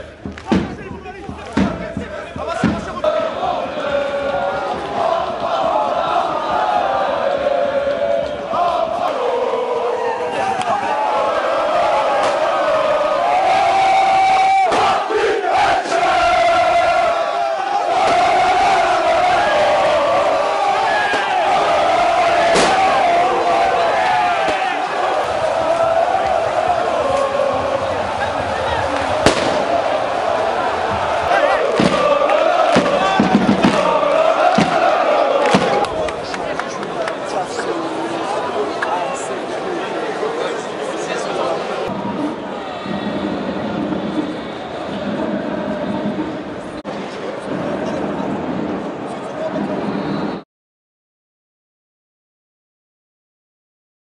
Good.